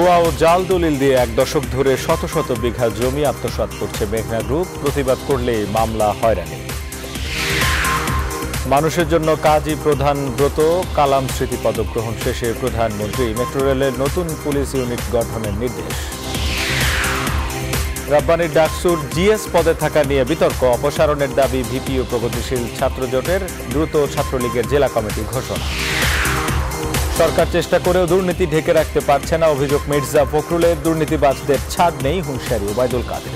ভুয়া ও জাল দলিল দিয়ে এক দশক ধরে শত শত বিঘা জমি আত্মসাৎ করছে মেঘনা গ্রুপ প্রতিবাদ করলেই মামলা হয়রানি। মানুষের জন্য কাজই প্রধান ব্রত। কালাম স্মৃতি পদক গ্রহণ শেষে প্রধানমন্ত্রী মেট্রো রেলের নতুন পুলিশ ইউনিট গঠনের নির্দেশ। রাব্বানির ডাকসুর জিএস পদে থাকা নিয়ে বিতর্ক। অপসারণের দাবি ভিপি ও প্রগতিশীল ছাত্রজোটের দ্রুত ছাত্রলীগের জেলা কমিটি ঘোষণা। সরকার চেষ্টা করেও দুর্নীতি ঢেকে রাখতে পারছে না অভিযোগ মির্জা ফখরুলের। দুর্নীতিবাজদের ছাড় নেই হুঁশিয়ারি ওবায়দুল কাদের।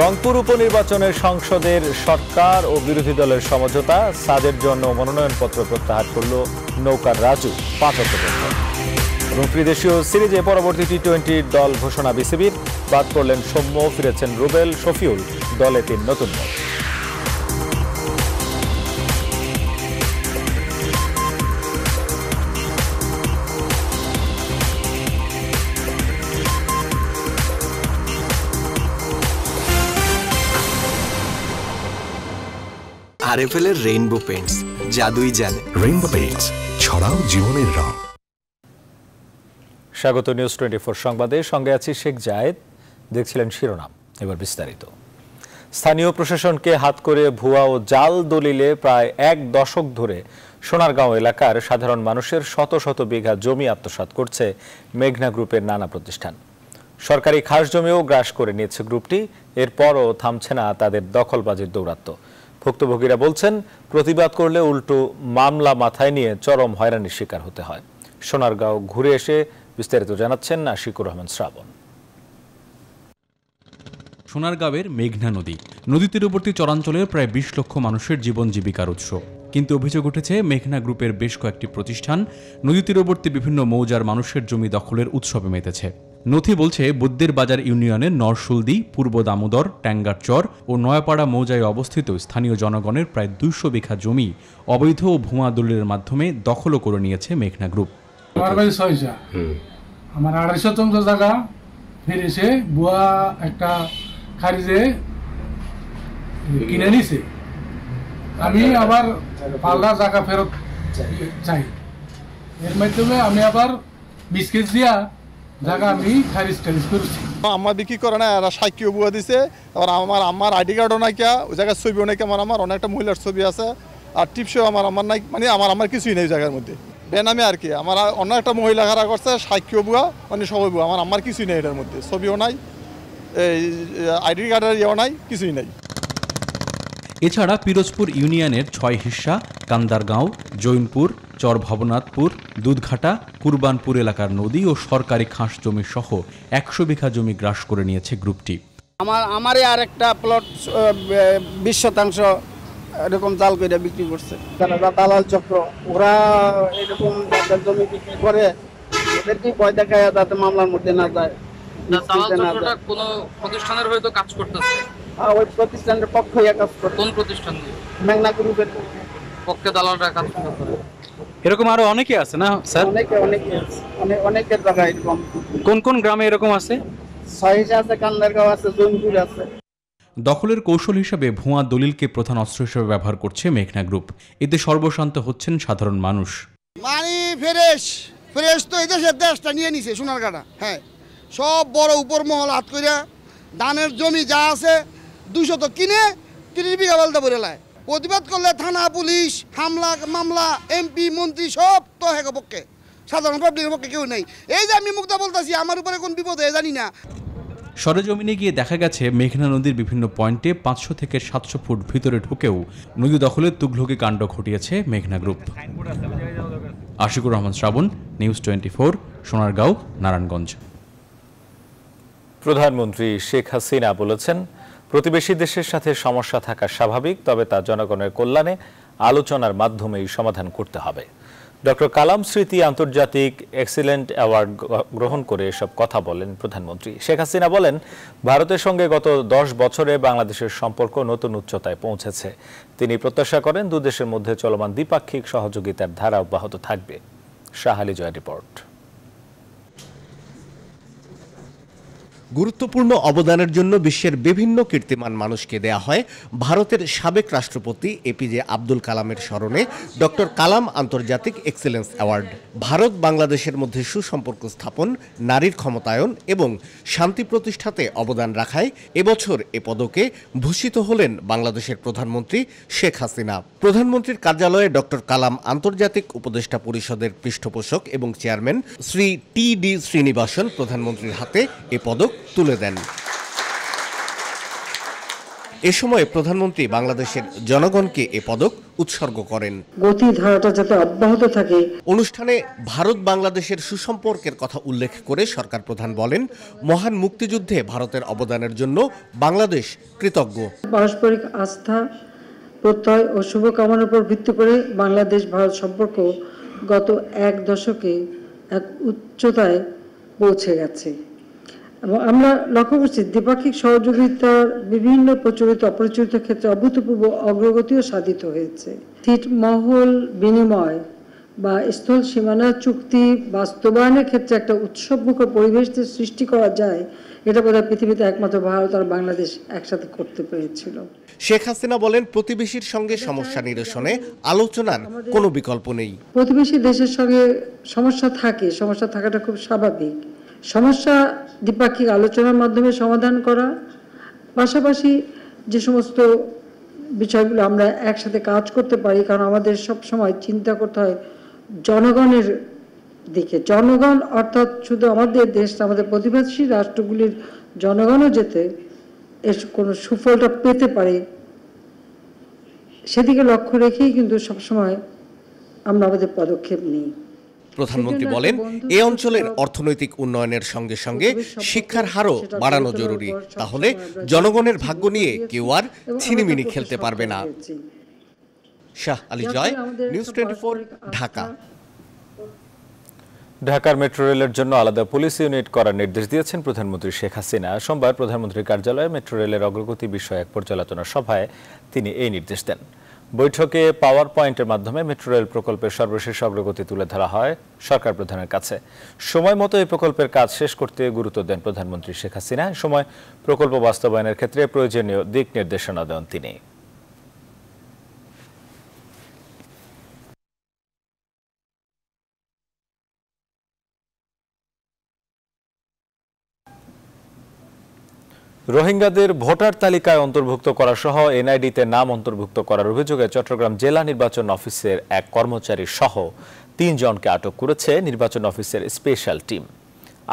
রংপুর উপনির্বাচনের সংসদের সরকার ও বিরোধী দলের সমঝোতা, সাদের জন্য মনোনয়নপত্র প্রত্যাহার করল নৌকার রাজু, পাঁচ এবং ত্রিদেশীয় সিরিজে পরবর্তী টি টোয়েন্টির দল ঘোষণা বিসিবির। বাদ করলেন সৌম্য, ফিরেছেন রুবেল, শফিউল, দলে তিন নতুন দল। আরএফএল এর রেইনবো পেন্টস জাদুই জানে রেইনবো পেইন্টস ছড়াও জীবনের রং। স্বাগত নিউজ টোয়েন্টি ফোর সংবাদে সঙ্গে আছি শেখ জায়েদ। দেখছিলেন শিরোনাম এবার বিস্তারিত। স্থানীয় প্রশাসনকে হাত করে ভুয়া ও জাল দলিলে প্রায় এক দশক ধরে সোনারগাঁও এলাকার সাধারণ মানুষের শত শত বিঘা জমি আত্মসাৎ করছে মেঘনা গ্রুপের নানা প্রতিষ্ঠান। সরকারি খাস জমিও গ্রাস করে নিয়েছে গ্রুপটি এরপরও থামছে না তাদের দখলবাজির দৌরাত্ম্য। ভুক্তভোগীরা বলছেন, প্রতিবাদ করলে উল্টো মামলা মাথায় নিয়ে চরম হয়রানির শিকার হতে হয়। সোনারগাঁও ঘুরে এসে বিস্তারিত জানাচ্ছেন আশিকুর রহমান শ্রাবণ। সোনারগাঁওয়ের মেঘনা নদী। নদী তীরবর্তী চরাঞ্চলের প্রায় বিশ লক্ষ মানুষের জীবন জীবিকার উৎস। কিন্তু অভিযোগ উঠেছে, মেঘনা গ্রুপের বেশ কয়েকটি প্রতিষ্ঠান নদী তীরবর্তী বিভিন্ন মৌজার মানুষের জমি দখলের উৎসবে মেতেছে। নথি বলছে বুদ্দের বাজার ইউনিয়নের নরসুলদি পূর্ব দামোদর ট্যাঙ্গারচর ও নয়াপাড়া মৌজায় অবস্থিত স্থানীয় জনগণের প্রায় দুইশো বিঘা জমি অবৈধ ও ভুয়া দলিলের মাধ্যমে দখলও করে নিয়েছে মেঘনা গ্রুপ। আমার শতাংশ জায়গা ফিরেছে বুয়া একটা খারিজে কিনে নিছে। আমি আবার পাল্লা জায়গা ফেরত চাই। এর মাধ্যমে আমি আবার বিশ কেজি দিয়া জায়গা আমি খারিজ টারিজ করছি। আমার বিক্রি করে না, এরা সাক্ষী বুয়া দিছে। আবার আমার আমার আইডি কার্ডও নাই ওই জায়গায় ছবিও নাই আমার আমার অনেকটা মহিলার ছবি আছে। আর টিপসও আমার আমার নাই মানে আমার আমার কিছুই নেই জায়গার মধ্যে। বেনামে আর কি, আমার অন্য একটা মহিলা খারা করছে সাক্ষী বুয়া মানে সবাই বুয়া, আমার আমার কিছুই নেই এটার মধ্যে, ছবিও নাই এই, আইডি কার্ডের ইয়েও নাই, কিছুই নাই। এছাড়া পিরোজপুর ইউনিয়নের ছয় হিস্সা কান্দারগাঁও জৈনপুর চর ভবনাথপুর দুধঘাটা কুরবানপুর এলাকার নদী ও সরকারি খাস জমি সহ একশো বিঘা জমি গ্রাস করে নিয়েছে গ্রুপটি। আমার আমারই আর একটা প্লট বিশ শতাংশ এরকম জাল করে বিক্রি করছে। দালাল চক্র ওরা এরকম জমি বিক্রি করে ওদেরকে ভয় দেখায় যাতে মামলার মধ্যে না যায় দালাল না চক্রটা কোনো প্রতিষ্ঠানের হয়তো কাজ করতেছে। ওই প্রতিষ্ঠানের পক্ষ হয়ে কাজ করে। কোন প্রতিষ্ঠান মেঘনা গ্রুপের পক্ষে। দালালরা কাজ করে। এরকম আরও অনেকে আছে না স্যার? অনেকে অনেকে অনেক অনেকের জায়গায় এরকম। কোন কোন গ্রামে এরকম আছে? সহিসা আছে কান্দারগাঁও আছে জৈনপুর আছে। দখলের কৌশল হিসেবে ভুয়া দলিলকে প্রধান অস্ত্র হিসেবে ব্যবহার করছে মেঘনা গ্রুপ। এতে সর্বশান্ত হচ্ছেন সাধারণ মানুষ। মানি ফ্রেশ ফ্রেশ তো এই দেশের দেশটা নিয়ে নিছে সোনারগাঁটা হ্যাঁ। সব বড় উপর মহল হাত কইরা ধানের জমি যা আছে দুশো তো কিনে তিরিশ বিঘা বলতে বলে লায়। প্রতিবাদ করলে থানা পুলিশ হামলা মামলা এমপি মন্ত্রী সব তো হ্যাঁ পক্ষে। সাধারণ পাবলিকের পক্ষে কেউ নেই। এই যে আমি মুক্তা বলতেছি আমার উপরে কোন বিপদ হয়ে জানি না। সরেজমিনে গিয়ে দেখা গেছে মেঘনা নদীর বিভিন্ন পয়েন্টে পাঁচশো থেকে সাতশো ফুট ভিতরে ঢুকেও নদী দখলের তুগলকি কাণ্ড ঘটিয়েছে মেঘনা group. Ashikur Rahman Shrabon news twenty four Sonargaon Narayanganj. প্রধানমন্ত্রী শেখ হাসিনা বলেছেন প্রতিবেশী দেশের সাথে সমস্যা থাকা স্বাভাবিক, তবে তা জনগণের কল্যাণে আলোচনার মাধ্যমেই সমাধান করতে হবে। ডক্টর কালাম স্মৃতি আন্তর্জাতিক এক্সিলেন্ট অ্যাওয়ার্ড গ্রহণ করে এসব কথা বলেন প্রধানমন্ত্রী। শেখ হাসিনা বলেন, ভারতের সঙ্গে গত দশ বছরে বাংলাদেশের সম্পর্ক নতুন উচ্চতায় পৌঁছেছে। তিনি প্রত্যাশা করেন দুদেশের মধ্যে চলমান দ্বিপাক্ষিক সহযোগিতার ধারা অব্যাহত থাকবে। শাহ আলী জয় রিপোর্ট। গুরুত্বপূর্ণ অবদানের জন্য বিশ্বের বিভিন্ন কীর্তিমান মানুষকে দেয়া হয়। ভারতের সাবেক রাষ্ট্রপতি এপিজে আব্দুল কালামের স্মরণে ডক্টর কালাম আন্তর্জাতিক এক্সেলেন্স অ্যাওয়ার্ড। ভারত বাংলাদেশের মধ্যে সুসম্পর্ক স্থাপন, নারীর ক্ষমতায়ন এবং শান্তি প্রতিষ্ঠাতে অবদান রাখায় এবছর এ পদকে ভূষিত হলেন বাংলাদেশের প্রধানমন্ত্রী শেখ হাসিনা। প্রধানমন্ত্রীর কার্যালয়ে ডক্টর কালাম আন্তর্জাতিক উপদেষ্টা পরিষদের পৃষ্ঠপোষক এবং chairman Shri T D Srinivasan প্রধানমন্ত্রীর হাতে এ পদক তুলে দেন। এ সময় প্রধানমন্ত্রী বাংলাদেশের জনগণকে এ পদক উৎসর্গ করেন। গতি ধারাটা যাতে অব্যাহত থাকে। অনুষ্ঠানে ভারত বাংলাদেশের সুসম্পর্কের কথা উল্লেখ করে সরকার প্রধান বলেন মহান মুক্তিযুদ্ধে ভারতের অবদানের জন্য বাংলাদেশ কৃতজ্ঞ। পারস্পরিক আস্থা প্রত্যয় ও শুভকামনার উপর ভিত্তি করে বাংলাদেশ ভারত সম্পর্ক গত এক দশকে এক উচ্চতায় পৌঁছে গেছে। এবং আমরা লক্ষ্য করছি দ্বিপাক্ষিক সহযোগিতার বিভিন্ন প্রচলিত অপ্রচলিত ক্ষেত্রে অভূতপূর্ব অগ্রগতিও সাধিত হয়েছে। ছিটমহল বিনিময় বা স্থল সীমানা চুক্তি বাস্তবায়নের ক্ষেত্রে একটা উৎসবমুখর পরিবেশ সৃষ্টি করা যায় এটা বোধহয় পৃথিবীতে একমাত্র ভারত আর বাংলাদেশ একসাথে করতে পেরেছিল। শেখ হাসিনা বলেন প্রতিবেশীর সঙ্গে সমস্যা নিরসনে আলোচনার কোনো বিকল্প নেই। প্রতিবেশী দেশের সঙ্গে সমস্যা থাকে সমস্যা থাকাটা খুব স্বাভাবিক। সমস্যা দ্বিপাক্ষিক আলোচনার মাধ্যমে সমাধান করা, পাশাপাশি যে সমস্ত বিষয়গুলো আমরা একসাথে কাজ করতে পারি, কারণ আমাদের সব সময় চিন্তা করতে হয় জনগণের দিকে। জনগণ অর্থাৎ শুধু আমাদের দেশ, আমাদের প্রতিবেশী রাষ্ট্রগুলির জনগণও যেতে এর কোনো সুফলটা পেতে পারে, সেদিকে লক্ষ্য রেখেই কিন্তু সবসময় আমরা আমাদের পদক্ষেপ নিই। প্রধানমন্ত্রী বলেন এ অঞ্চলের অর্থনৈতিক উন্নয়নের সঙ্গে সঙ্গে শিক্ষার হারও বাড়ানো জরুরি। তাহলে জনগণের ভাগ্য নিয়ে কেউ আর ছিনিমিনি খেলতে পারবে না। Shah Ali Joy news twenty Dhaka. ঢাকার মেট্রো রেলের জন্য আলাদা পুলিশ ইউনিট করার নির্দেশ দিয়েছেন প্রধানমন্ত্রী শেখ হাসিনা। সোমবার প্রধানমন্ত্রীর কার্যালয়ে মেট্রো রেলের অগ্রগতি বিষয়ে এক পর্যালোচনা সভায় তিনি এই নির্দেশ দেন। বৈঠকে পাওয়ার পয়েন্টের মাধ্যমে মেট্রো রেল প্রকল্পের সর্বশেষ অগ্রগতি তুলে ধরা হয় সরকার প্রধানের কাছে। সময় মতো এই প্রকল্পের কাজ শেষ করতে গুরুত্ব দেন প্রধানমন্ত্রী শেখ হাসিনা। সময় প্রকল্প বাস্তবায়নের ক্ষেত্রে প্রয়োজনীয় দিক নির্দেশনা দেন তিনি। রোহিঙ্গাদের ভোটার তালিকায় অন্তর্ভুক্ত করা সহ এনআইডিতে নাম অন্তর্ভুক্ত করার অভিযোগে চট্টগ্রাম জেলা নির্বাচন অফিসের এক কর্মচারী সহ তিনজনকে আটক করেছে নির্বাচন অফিসের স্পেশাল টিম।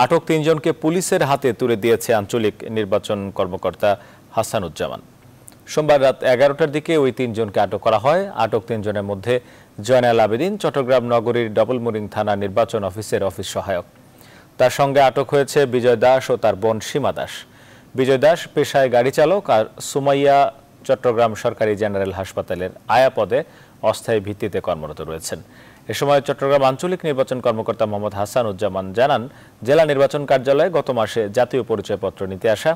আটক তিনজনকে পুলিশের হাতে তুলে দিয়েছে আঞ্চলিক নির্বাচন কর্মকর্তা হাসানুজ্জামান। সোমবার রাত এগারোটার দিকে ওই তিনজনকে আটক করা হয়। আটক তিনজনের মধ্যে জয়নাল আবেদিন চট্টগ্রাম নগরীর ডবলমুরিং থানা নির্বাচন অফিসের অফিস সহায়ক। তার সঙ্গে আটক হয়েছে বিজয় দাস ও তার বোন সীমা দাস। বিজয় দাস, পেশায় গাড়ি চালক আর সুমাইয়া চট্টগ্রাম সরকারি জেনারেল হাসপাতালের আয়া পদে অস্থায়ী ভিত্তিতে কর্মরত রয়েছেন। এ সময় চট্টগ্রাম আঞ্চলিক নির্বাচন কর্মকর্তা মোহাম্মদ হাসান উজ্জামান জানান, জেলা নির্বাচন কার্যালয়ে গত মাসে জাতীয় পরিচয়পত্র নিতে আসা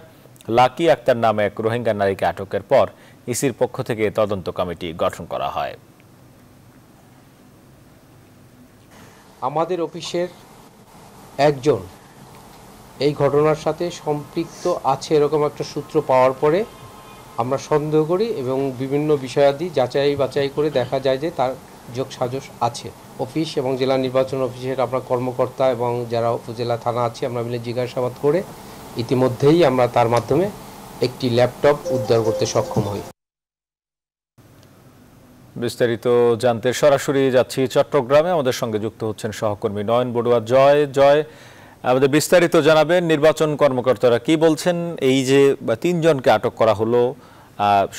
লাকি আক্তার নামে এক রোহিঙ্গা নারীকে আটকের পর ইসির পক্ষ থেকে তদন্ত কমিটি গঠন করা হয়। আমাদের অফিসের একজন এই ঘটনার সাথে সম্পৃক্ত আছে এরকম একটা সূত্র পাওয়ার পরে আমরা সন্দেহ করি এবং বিভিন্ন বিষয়াদি যাচাই বাছাই করে দেখা যায় যে তার যোগ সাজস আছে। অফিস এবং জেলা নির্বাচন অফিসের আমরা কর্মকর্তা এবং যারা উপজেলা থানা আছে, আমরা মিলে জিজ্ঞাসাবাদ করে ইতিমধ্যেই আমরা তার মাধ্যমে একটি ল্যাপটপ উদ্ধার করতে সক্ষম হই। বিস্তারিত জানতে সরাসরি যাচ্ছি চট্টগ্রামে। আমাদের সঙ্গে যুক্ত হচ্ছেন সহকর্মী নয়ন বড়ুয়া। জয় জয়। আমাদের বিস্তারিত জানাবেন নির্বাচন কর্মকর্তারা কি বলছেন? এই যে তিনজনকে আটক করা হলো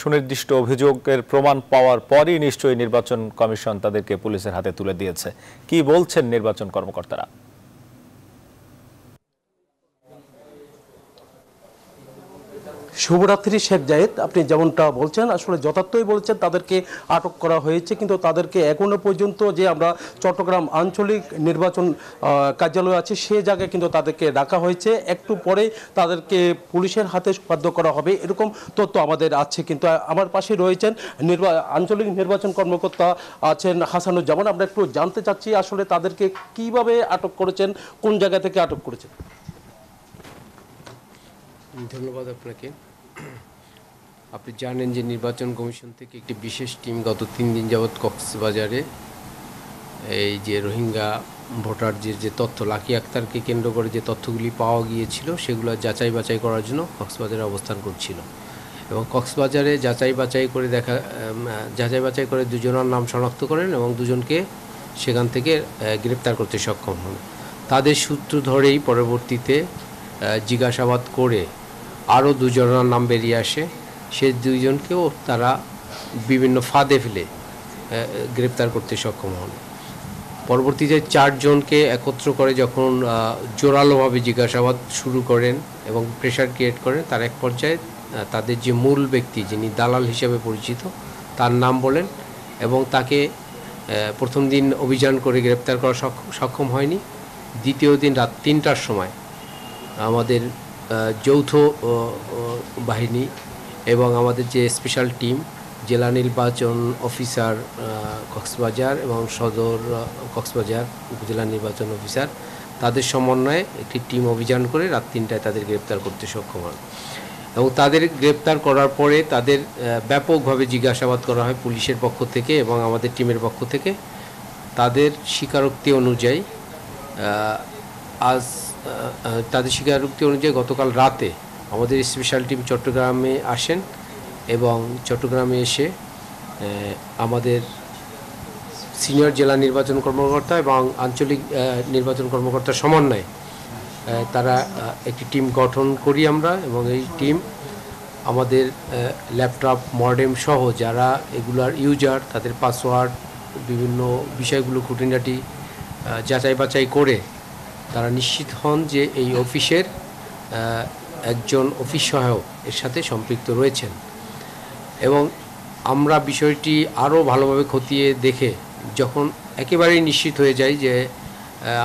সুনির্দিষ্ট অভিযোগের প্রমাণ পাওয়ার পরই নিশ্চয়ই নির্বাচন কমিশন তাদেরকে পুলিশের হাতে তুলে দিয়েছে। কি বলছেন নির্বাচন কর্মকর্তারা? শুভরাত্রি, শেখ জায়েদ। আপনি যেমনটা বলছেন, আসলে যথার্থই বলছেন, তাদেরকে আটক করা হয়েছে, কিন্তু তাদেরকে এখনও পর্যন্ত যে আমরা চট্টগ্রাম আঞ্চলিক নির্বাচন কার্যালয় আছে, সে জায়গায় কিন্তু তাদেরকে রাখা হয়েছে। একটু পরে তাদেরকে পুলিশের হাতে সুপাদ্য করা হবে, এরকম তথ্য আমাদের আছে। কিন্তু আমার পাশে রয়েছেন নির্বা, আঞ্চলিক নির্বাচন কর্মকর্তা আছেন হাসানুজ্জামান। আমরা একটু জানতে চাচ্ছি, আসলে তাদেরকে কীভাবে আটক করেছেন, কোন জায়গা থেকে আটক করেছেন? ধন্যবাদ আপনাকে। আপনি জানেন যে নির্বাচন কমিশন থেকে একটি বিশেষ টিম গত তিন দিন যাবৎ কক্সবাজারে এই যে রোহিঙ্গা ভোটারদের যে তথ্য, লাকি আক্তারকে কেন্দ্র করে যে তথ্যগুলি পাওয়া গিয়েছিল, সেগুলো যাচাই বাছাই করার জন্য কক্সবাজারে অবস্থান করছিল। এবং কক্সবাজারে যাচাই বাছাই করে দেখা যাচাই বাছাই করে দুজনের নাম শনাক্ত করেন এবং দুজনকে সেখান থেকে গ্রেপ্তার করতে সক্ষম হন। তাদের সূত্র ধরেই পরবর্তীতে জিজ্ঞাসাবাদ করে আরও দুজনের নাম বেরিয়ে আসে। সে দুইজনকেও তারা বিভিন্ন ফাঁদে ফেলে গ্রেপ্তার করতে সক্ষম হন। পরবর্তীতে চারজনকে একত্র করে যখন জোরালোভাবে জিজ্ঞাসাবাদ শুরু করেন এবং প্রেশার ক্রিয়েট করেন, তার এক পর্যায়ে তাদের যে মূল ব্যক্তি যিনি দালাল হিসেবে পরিচিত, তার নাম বলেন এবং তাকে প্রথম দিন অভিযান করে গ্রেপ্তার করা সক্ষম হয়নি। দ্বিতীয় দিন রাত তিনটার সময় আমাদের যৌথ বাহিনী এবং আমাদের যে স্পেশাল টিম জেলা নির্বাচন অফিসার কক্সবাজার এবং সদর কক্সবাজার উপজেলা নির্বাচন অফিসার তাদের সমন্বয়ে একটি টিম অভিযান করে রাত তিনটায় তাদের গ্রেপ্তার করতে সক্ষম হন এবং তাদের গ্রেপ্তার করার পরে তাদের ব্যাপকভাবে জিজ্ঞাসাবাদ করা হয় পুলিশের পক্ষ থেকে এবং আমাদের টিমের পক্ষ থেকে। তাদের স্বীকারোক্তি অনুযায়ী আজ তাদের স্বীকারোক্তি অনুযায়ী গতকাল রাতে আমাদের স্পেশাল টিম চট্টগ্রামে আসেন এবং চট্টগ্রামে এসে আমাদের সিনিয়র জেলা নির্বাচন কর্মকর্তা এবং আঞ্চলিক নির্বাচন কর্মকর্তার সমন্বয়ে তারা একটি টিম গঠন করি আমরা এবং এই টিম আমাদের ল্যাপটপ মডেম সহ যারা এগুলার ইউজার তাদের পাসওয়ার্ড বিভিন্ন বিষয়গুলো খুঁটিনাটি যাচাই বাছাই করে তারা নিশ্চিত হন যে এই অফিসের একজন অফিস সহায়ক এর সাথে সম্পৃক্ত রয়েছেন। এবং আমরা বিষয়টি আরও ভালোভাবে খতিয়ে দেখে যখন একেবারেই নিশ্চিত হয়ে যাই যে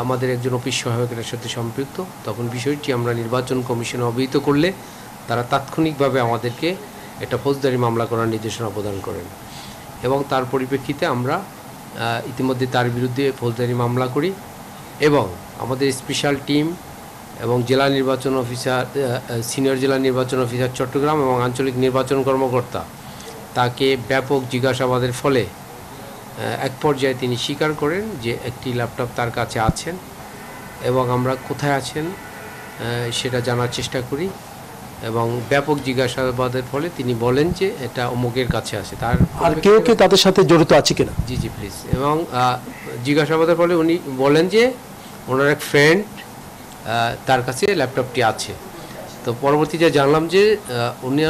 আমাদের একজন অফিস সহায়কের সাথে সম্পৃক্ত, তখন বিষয়টি আমরা নির্বাচন কমিশনে অবহিত করলে তারা তাৎক্ষণিকভাবে আমাদেরকে একটা ফৌজদারি মামলা করার নির্দেশনা প্রদান করেন। এবং তার পরিপ্রেক্ষিতে আমরা ইতিমধ্যে তার বিরুদ্ধে ফৌজদারি মামলা করি। এবং আমাদের স্পেশাল টিম এবং জেলা নির্বাচন অফিসার সিনিয়র জেলা নির্বাচন অফিসার চট্টগ্রাম এবং আঞ্চলিক নির্বাচন কর্মকর্তা তাকে ব্যাপক জিজ্ঞাসাবাদের ফলে এক পর্যায়ে তিনি স্বীকার করেন যে একটি ল্যাপটপ তার কাছে আছেন এবং আমরা কোথায় আছেন সেটা জানার চেষ্টা করি এবং ব্যাপক জিজ্ঞাসাবাদের ফলে তিনি বলেন যে এটা অমুকের কাছে আছে। তার আর কেউ কেউ তাদের সাথে জড়িত আছে কিনা? জি জি প্লিজ এবং জিজ্ঞাসাবাদের ফলে উনি বলেন যে ওনার এক ফ্রেন্ড তার কাছে ল্যাপটপটি আছে। তো পরবর্তীতে জানলাম যে উনি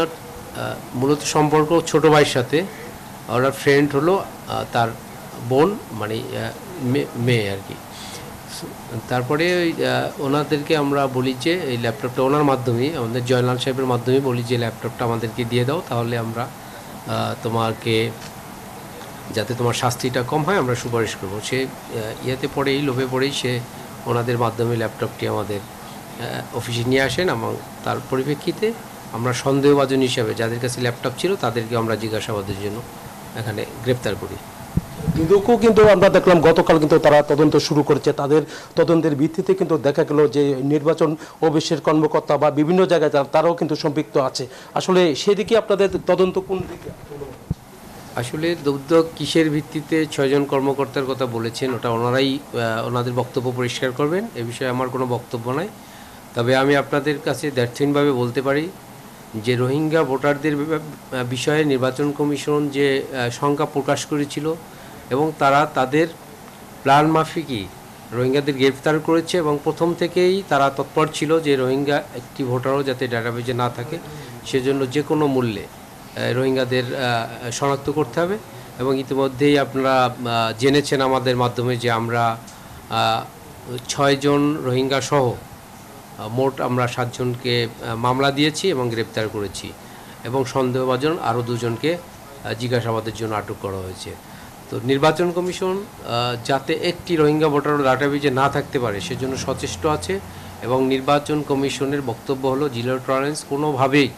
মূলত সম্পর্ক ছোট ভাইয়ের সাথে। ওনার ফ্রেন্ড হলো তার বোন মানে মেয়ে আর কি। তারপরে ওই, ওনাদেরকে আমরা বলি যে এই ল্যাপটপটা ওনার মাধ্যমেই আমাদের জয়লাল সাহেবের মাধ্যমে বলি যে ল্যাপটপটা আমাদেরকে দিয়ে দাও তাহলে আমরা তোমাকে যাতে তোমার শাস্তিটা কম হয় আমরা সুপারিশ করব। সে ইয়েতে পড়েই লোভে পড়েই সে ওনাদের মাধ্যমে ল্যাপটপটি আমাদের অফিসে নিয়ে আসেন এবং তার পরিপ্রেক্ষিতে আমরা সন্দেহভাজন হিসাবে যাদের কাছে ল্যাপটপ ছিল তাদেরকে আমরা জিজ্ঞাসাবাদের জন্য এখানে গ্রেপ্তার করি। দুদকও কিন্তু আমরা দেখলাম, গতকাল কিন্তু তারা তদন্ত শুরু করেছে। তাদের তদন্তের ভিত্তিতে কিন্তু দেখা গেল যে নির্বাচন অফিসের কর্মকর্তা বা বিভিন্ন জায়গায় তারাও কিন্তু সম্পৃক্ত আছে। আসলে সেদিকে আপনাদের তদন্ত কোন দিকে আসলে দুগ্ধক কিসের ভিত্তিতে ছয়জন কর্মকর্তার কথা বলেছেন, ওটা ওনারাই ওনাদের বক্তব্য পরিষ্কার করবেন। এ বিষয়ে আমার কোনো বক্তব্য নাই। তবে আমি আপনাদের কাছে দ্ব্যর্থহীনভাবে বলতে পারি যে, রোহিঙ্গা ভোটারদের বিষয়ে নির্বাচন কমিশন যে সংখ্যা প্রকাশ করেছিল এবং তারা তাদের প্ল্যান মাফিকই রোহিঙ্গাদের গ্রেফতার করেছে এবং প্রথম থেকেই তারা তৎপর ছিল যে, রোহিঙ্গা একটি ভোটারও যাতে ডাটাবেজে না থাকে, সেজন্য যে কোনো মূল্যে। রোহিঙ্গাদের শনাক্ত করতে হবে এবং ইতিমধ্যেই আপনারা জেনেছেন আমাদের মাধ্যমে যে আমরা ছয়জন রোহিঙ্গা সহ মোট আমরা সাতজনকে মামলা দিয়েছি এবং গ্রেপ্তার করেছি এবং সন্দেহভাজন আরও দুজনকে জিজ্ঞাসাবাদের জন্য আটক করা হয়েছে। তো নির্বাচন কমিশন যাতে একটি রোহিঙ্গা ভোটার ডাটাবেজে না থাকতে পারে, সেজন্য সচেষ্ট আছে এবং নির্বাচন কমিশনের বক্তব্য হলো, জিরো টলারেন্স কোনোভাবেই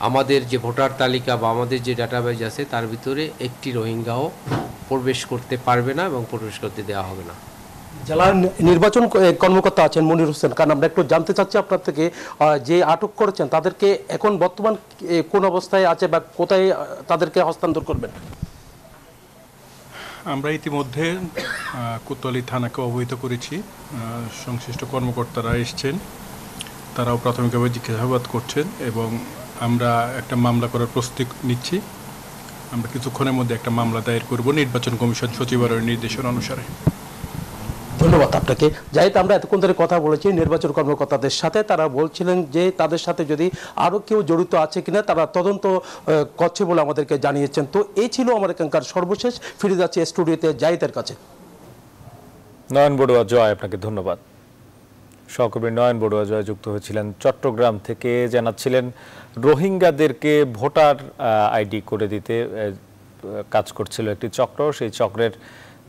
আমাদের যে ভোটার তালিকা বা আমাদের যে ডাটাবেজ আছে তার ভিতরে একটি রোহিঙ্গাও প্রবেশ করতে পারবে না এবং প্রবেশ করতে দেওয়া হবে না। জেলা নির্বাচন কর্মকর্তা আছেন মনির হোসেন কারণ আমরা একটু জানতে চাচ্ছি আপনার থেকে যে আটক করেছেন তাদেরকে এখন বর্তমান এ, কোন অবস্থায় আছে বা কোথায় তাদেরকে হস্তান্তর করবেন? আমরা ইতিমধ্যে কোতোয়ালি থানাকে অবহিত করেছি। সংশ্লিষ্ট কর্মকর্তারা এসছেন তারাও প্রাথমিকভাবে জিজ্ঞাসাবাদ করছেন এবং আমরা একটা মামলা করার প্রস্তুতি নিচ্ছি। আমরা কিছুক্ষণের মধ্যে একটা মামলা দায়ের করব নির্বাচন কমিশন সচিবালয়ের নির্দেশনা অনুসারে। ধন্যবাদ আপনাকে। যাই আমরা এতক্ষণ ধরে কথা বলেছি নির্বাচন কর্মকর্তাদের সাথে। তারা বলছিলেন যে তাদের সাথে যদি আরও কেউ জড়িত আছে কিনা তারা তদন্ত করছে বলে আমাদেরকে জানিয়েছেন। তো এই ছিল আমার এখানকার সর্বশেষ। ফিরে যাচ্ছে স্টুডিওতে জাহিদের কাছে। নয়ন বড়ুয়া জয়। আপনাকে ধন্যবাদ। সহকর্মী নয়ন বড়ুয়া যুক্ত হয়েছিলেন চট্টগ্রাম থেকে। জানাচ্ছিলেন, রোহিঙ্গাদেরকে ভোটার আইডি করে দিতে কাজ করছিল একটি চক্র। সেই চক্রের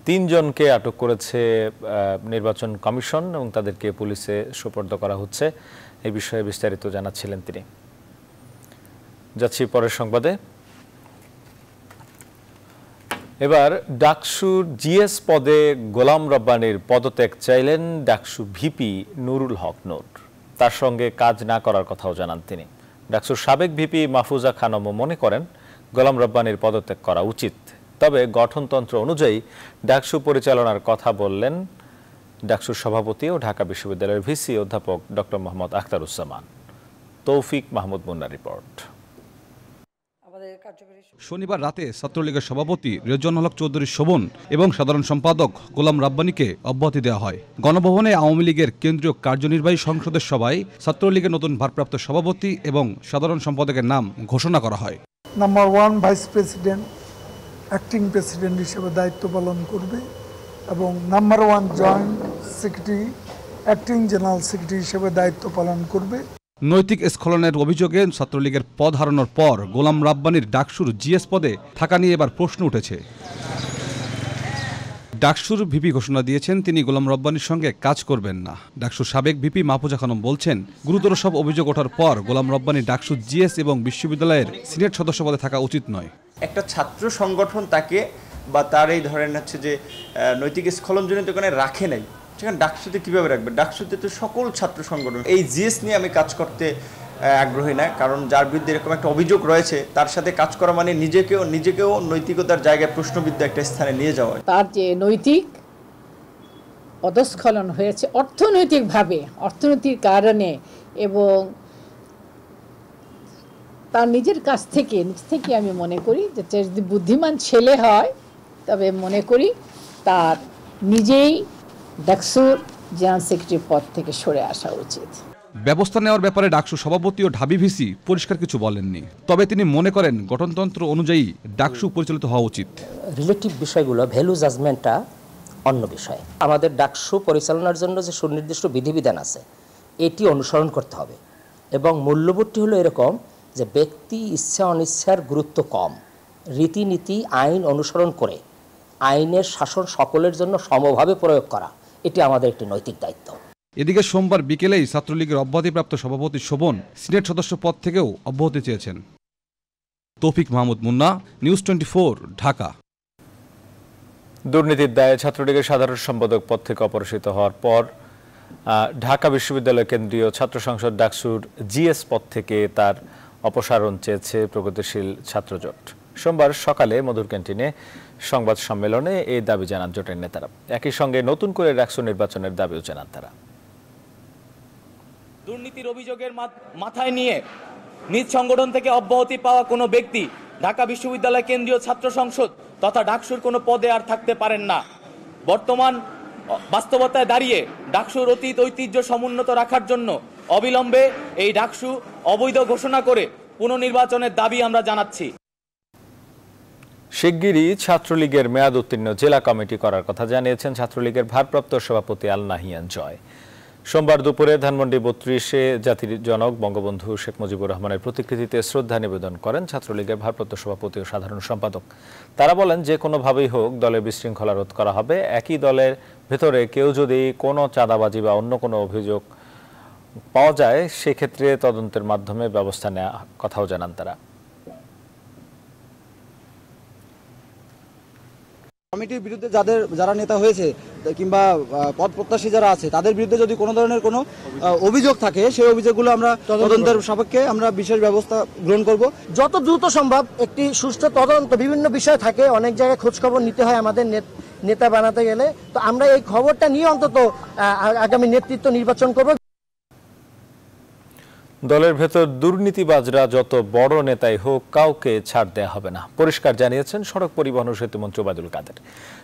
তিনজনকে আটক করেছে নির্বাচন কমিশন এবং তাদেরকে পুলিশে সোপর্দ করা হচ্ছে। এই বিষয়ে বিস্তারিত জানাচ্ছিলেন তিনি। যাচ্ছি পরের সংবাদে। এবার ডাকসুর জিএস পদে গোলাম রব্বানির পদত্যাগ চাইলেন ডাকসু ভিপি নুরুল হক নূর তার সঙ্গে কাজ না করার কথাও জানান তিনি। ডাকসুর সাবেক ভিপি মাহফুজা খানমও মনে করেন, গোলাম রব্বানির পদত্যাগ করা উচিত। তবে গঠনতন্ত্র অনুযায়ী ডাকসু পরিচালনার কথা বললেন ডাকসুর সভাপতি ও ঢাকা বিশ্ববিদ্যালয়ের ভিসি অধ্যাপক ডক্টর মোহাম্মদ আখতারুজ্জামান। তৌফিক মাহমুদ মুন্না রিপোর্ট। শনিবার রাতে ছাত্রলীগের সভাপতি রেজন হক চৌধুরী শোভন এবং সাধারণ সম্পাদক গোলাম রাব্বানিকে অব্যাহতি দেওয়া হয়। গণভবনে আওয়ামী লীগের কেন্দ্রীয় কার্যনির্বাহী সংসদের সভায় ছাত্রলীগের নতুন ভারপ্রাপ্ত সভাপতি এবং সাধারণ সম্পাদকের নাম ঘোষণা করা হয়। Number one vice president acting president হিসেবে দায়িত্ব পালন করবে এবং number one joint secretary acting general secretary হিসেবে দায়িত্ব পালন করবে। নৈতিক স্খলনের অভিযোগে ছাত্রলীগের পদ হারানোর পর গোলাম রাব্বানির ডাকসুর জিএস পদে থাকা নিয়ে এবার প্রশ্ন উঠেছে। ডাকসুর ভিপি ঘোষণা দিয়েছেন, তিনি গোলাম রব্বানির সঙ্গে কাজ করবেন না। ডাকসুর সাবেক ভিপি মাহফুজা খানম বলছেন, গুরুতর সব অভিযোগ ওঠার পর গোলাম রব্বানি ডাকসুর জিএস এবং বিশ্ববিদ্যালয়ের সিনেট সদস্য পদে থাকা উচিত নয়। একটা ছাত্র সংগঠন তাকে বা তার এই ধরেন হচ্ছে যে নৈতিক স্খলনজনিত কারণে রাখে নাই। সেখানে ডাকসুতে কীভাবে রাখবে? ডাকসুতে তো সকল ছাত্র সংগঠন, এই জিএস নিয়ে আমি কাজ করতে আগ্রহী না, কারণ যার বিরুদ্ধে এরকম একটা অভিযোগ রয়েছে, তার সাথে কাজ করা মানে নিজেকেও নিজেকেও নৈতিকতার জায়গায় প্রশ্নবিদ্ধ একটা স্থানে নিয়ে যাওয়া। তার যে নৈতিক পদস্খলন হয়েছে, অর্থনৈতিকভাবে অর্থনৈতিক কারণে এবং তার নিজের কাছ থেকে, নিজ থেকে আমি মনে করি যে যদি বুদ্ধিমান ছেলে হয়, তবে মনে করি তার নিজেই ডাকসুর জেনারেল সেক্রেটারি পদ থেকে সরে আসা উচিত। ব্যবস্থা নেওয়ার ব্যাপারে ডাকসু সভাপতি ও ঢাবি ভিসি পরিষ্কার কিছু বলেননি। তবে তিনি মনে করেন গঠনতন্ত্র অনুযায়ী ডাকসু পরিচালিত হওয়া উচিত। রিলেটিভ বিষয়গুলো ভ্যালু জাজমেন্টটা অন্য বিষয়। আমাদের ডাকসু পরিচালনার জন্য যে সুনির্দিষ্ট বিধিবিধান আছে এটি অনুসরণ করতে হবে। এবং মূল্যবোধটি হলো এরকম যে ব্যক্তি ইচ্ছা অনিচ্ছার গুরুত্ব কম। রীতিনীতি আইন অনুসরণ করে আইনের শাসন সকলের জন্য সমভাবে প্রয়োগ করা। এটি আমাদের একটি নৈতিক দায়িত্ব। এদিকে সোমবার বিকেলেই ছাত্রলীগের অব্যাহতিপ্রাপ্ত সভাপতি শোভন সিনেট সদস্য পদ থেকেও অব্যাহতি চেয়েছেন। Toufiq Mahmud Munna news twenty Dhaka. দুর্নীতির দায়ে ছাত্রলীগের সাধারণ সম্পাদক পদ থেকে অপসারিত হওয়ার পর আহ, ঢাকা বিশ্ববিদ্যালয় কেন্দ্রীয় ছাত্র সংসদ ডাকসুর জিএস পদ থেকে তার অপসারণ চেয়েছে প্রগতিশীল ছাত্রজোট। সোমবার সকালে মধুর ক্যান্টিনে সংবাদ সম্মেলনে এই দাবি জানান জোটের নেতারা। একই সঙ্গে নতুন করে ডাকসু নির্বাচনের দাবিও জানান তারা। দুর্নীতির অভিযোগের মাথায় নিয়ে নিজ সংগঠন থেকে অব্যাহতি পাওয়া কোনো ব্যক্তি ঢাকা বিশ্ববিদ্যালয় কেন্দ্রীয় ছাত্র সংসদ তথা ডাকসুর কোনো পদে আর থাকতে পারেন না। বর্তমান বাস্তবতায় দাঁড়িয়ে ডাকসুর অতীত ঐতিহ্য সমুন্নত রাখার জন্য অবিলম্বে এই ডাকসু অবৈধ ঘোষণা করে পুনর্নির্বাচনের দাবি আমরা জানাচ্ছি। শিগগিরই ছাত্রলীগের মেয়াদ উত্তীর্ণ জেলা কমিটি করার কথা জানিয়েছেন ছাত্রলীগের ভারপ্রাপ্ত সভাপতি আল নাহিয়ান জয়। সোমবার দুপুরে ধানমন্ডি বত্রিশে জাতির জনক বঙ্গবন্ধু শেখ মুজিবুর রহমানের প্রতিকৃতিতে শ্রদ্ধা নিবেদন করেন ছাত্রলীগের ভারপ্রাপ্ত সভাপতি ও সাধারণ সম্পাদক। তারা বলেন, যে কোনোভাবেই হোক, দলের বিশৃঙ্খলা রোধ করা হবে। একই দলের ভেতরে কেউ যদি কোনো চাঁদাবাজি বা অন্য কোনো অভিযোগ পাওয়া যায়, সেক্ষেত্রে তদন্তের মাধ্যমে ব্যবস্থা নেওয়া কথাও জানান তারা। কমিটির বিরুদ্ধে যাদের যারা নেতা হয়েছে কিংবা পদ প্রত্যাশী যারা আছে তাদের বিরুদ্ধে যদি কোনো ধরনের কোনো অভিযোগ থাকে সেই অভিযোগগুলো আমরা তদন্তের সাপেক্ষে আমরা বিশেষ ব্যবস্থা গ্রহণ করব। যত দ্রুত সম্ভব একটি সুষ্ঠু তদন্ত বিভিন্ন বিষয় থাকে অনেক জায়গায় খোঁজখবর নিতে হয় আমাদের নেত- নেতা বানাতে গেলে। তো আমরা এই খবরটা নিয়ে অন্তত আগামী নেতৃত্ব নির্বাচন করব। দলের ভেতর দুর্নীতিবাজরা যত বড় নেতাই হোক, কাউকে ছাড় দেয়া হবে না। পরিষ্কার জানিয়েছেন সড়ক পরিবহন ও সেতুমন্ত্রী ওবায়দুল কাদের।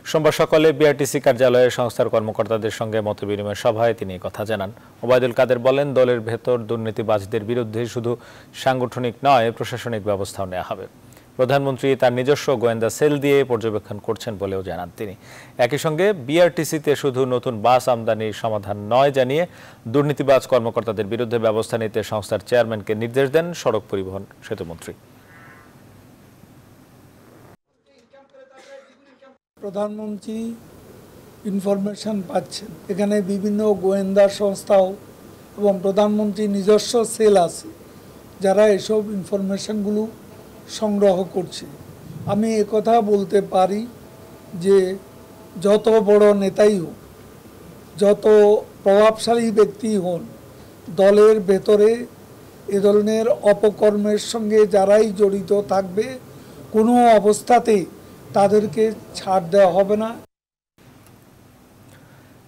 সোমবার সকালে বিআরটিসি কার্যালয়ে সংস্থার কর্মকর্তাদের সঙ্গে মতবিনিময় সভায় তিনি কথা জানান। ওবায়দুল কাদের বলেন, দলের ভেতর দুর্নীতিবাজদের বিরুদ্ধে শুধু সাংগঠনিক নয়, প্রশাসনিক ব্যবস্থাও নেওয়া হবে। প্রধানমন্ত্রী তার নিজস্ব গোয়েন্দা সেল দিয়ে পর্যবেক্ষণ করছেন বলেও জানান তিনি। একই সঙ্গে বিআরটিসিতে শুধু নতুন বাস আমদানির সমাধান নয় জানিয়ে দুর্নীতিবাজ কর্মকর্তাদের বিরুদ্ধে ব্যবস্থা নিতে সংস্থার চেয়ারম্যানকে নির্দেশ দেন সড়ক পরিবহন সেতুমন্ত্রী। প্রধানমন্ত্রী ইনফরমেশন পাচ্ছেন। এখানে বিভিন্ন গোয়েন্দা সংস্থাও এবং প্রধানমন্ত্রী নিজস্ব সেল আছে। যারা এসব ইনফরমেশনগুলো সংগ্রহ করছে। আমি কথা বলতে পারি যে যত বড় নেতাই হোক, যত প্রভাবশালী ব্যক্তি হন, দলের ভেতরে এ ধরনের অপকর্মের সঙ্গে যারাই জড়িত থাকবে, কোনো অবস্থাতেই তাদেরকে ছাড় দেওয়া হবে না।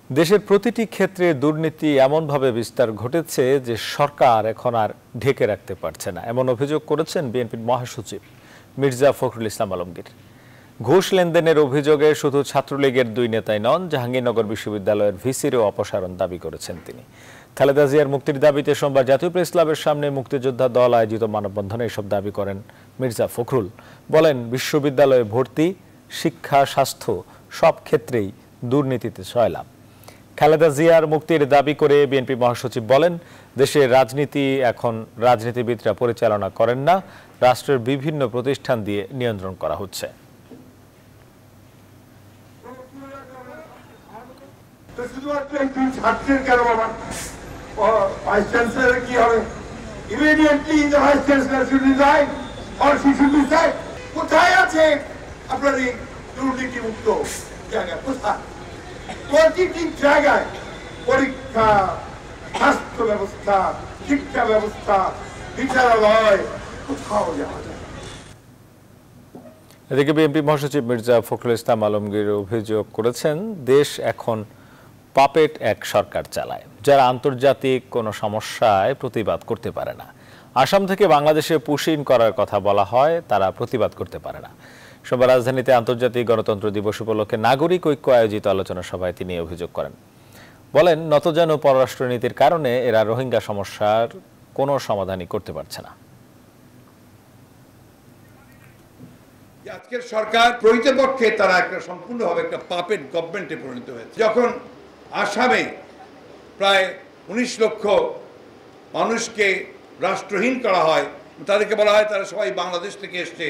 দেশের প্রতিটি ক্ষেত্রে দুর্নীতি এমনভাবে বিস্তার ঘটেছে যে সরকার এখন আর ঢেকে রাখতে পারছে না। এমন অভিযোগ করেছেন বিএনপির মহাসচিব মির্জা ফখরুল ইসলাম আলমগীর। ঘুষ লেনদেনের অভিযোগে শুধু ছাত্রলীগের দুই নেতাই নন, জাহাঙ্গীরনগর বিশ্ববিদ্যালয়ের ভিসিরও অপসারণ দাবি করেছেন তিনি। খালেদা জিয়ার মুক্তির দাবিতে সোমবার জাতীয় প্রেস ক্লাবের সামনে মুক্তিযোদ্ধা দল আয়োজিত মানববন্ধনে এসব দাবি করেন মির্জা ফখরুল। বলেন, বিশ্ববিদ্যালয়ে ভর্তি, শিক্ষা, স্বাস্থ্য সব ক্ষেত্রেই দুর্নীতিতে সয়লাভ খালেদা জিয়ার মুক্তির দাবি করে বিএনপি মহাসচিব বলেন, দেশের রাজনীতি এখন রাজনীতিবিদরা পরিচালনা করেন না, রাষ্ট্রের বিভিন্ন প্রতিষ্ঠান দিয়ে নিয়ন্ত্রণ করা হচ্ছে। কোথায় আছে আপনার এই দুর্নীতি মুক্ত জায়গা? কোথায়? প্রতিটি জায়গায় পরীক্ষা, স্বাস্থ্য ব্যবস্থা, শিক্ষা ব্যবস্থা, বিচারালয় কোথাও যাওয়া যায় এদিকে বিএনপি মহাসচিব মির্জা ফখরুল ইসলাম আলমগীর অভিযোগ করেছেন, দেশ এখন পাপেট এক সরকার চালায়, যারা আন্তর্জাতিক কোনো সমস্যায় প্রতিবাদ করতে পারে না। আসাম থেকে বাংলাদেশে পুশিন করার কথা বলা হয়, তারা প্রতিবাদ করতে পারে না। সোমবার রাজধানীতে আন্তর্জাতিক গণতন্ত্র দিবস উপলক্ষে নাগরিক ঐক্য আয়োজিত আলোচনা সভায় তিনি অভিযোগ করেন। বলেন, নতজানু পররাষ্ট্রনীতির কারণে এরা রোহিঙ্গা সমস্যার কোনো সমাধানই করতে পারছে না। আজকের সরকার প্রকৃতপক্ষে তারা একটা সম্পূর্ণভাবে একটা পাপেট গভর্নমেন্টে পরিণত হয়েছে। যখন আসামে প্রায় উনিশ লক্ষ মানুষকে রাষ্ট্রহীন করা হয়, তাদেরকে বলা হয় তারা সবাই বাংলাদেশ থেকে এসছে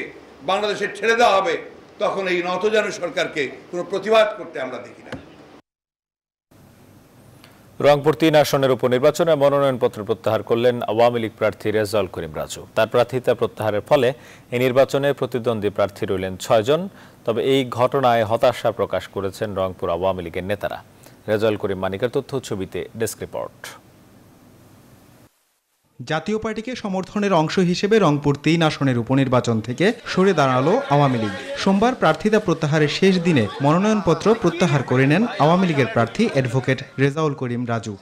বাংলাদেশে ছেড়ে দেওয়া হবে, তখন এই নতজানু সরকারকে কোনো প্রতিবাদ করতে আমরা দেখি না। রংপুর তিন আসনের উপনির্বাচনে মনোনয়নপত্র প্রত্যাহার করলেন আওয়ামী লীগ প্রার্থী রেজাউল করিম রাজু। তার প্রার্থিতা প্রত্যাহারের ফলে এই নির্বাচনে প্রতিদ্বন্দ্বী প্রার্থী রইলেন ছয়জন তবে এই ঘটনায় হতাশা প্রকাশ করেছেন রংপুর আওয়ামী লীগের নেতারা। রেজাউল করিম মানিকের তথ্য, ছবিতে ডেস্ক রিপোর্ট। জাতীয় পার্টিকে সমর্থনের অংশ হিসেবে রংপুর তিন আসনের উপনির্বাচন থেকে সরে দাঁড়াল আওয়ামী লীগ। সোমবার প্রার্থিতা প্রত্যাহারের শেষ দিনে মনোনয়নপত্র প্রত্যাহার করে নেন আওয়ামী লীগের প্রার্থী অ্যাডভোকেট রেজাউল করিম রাজু।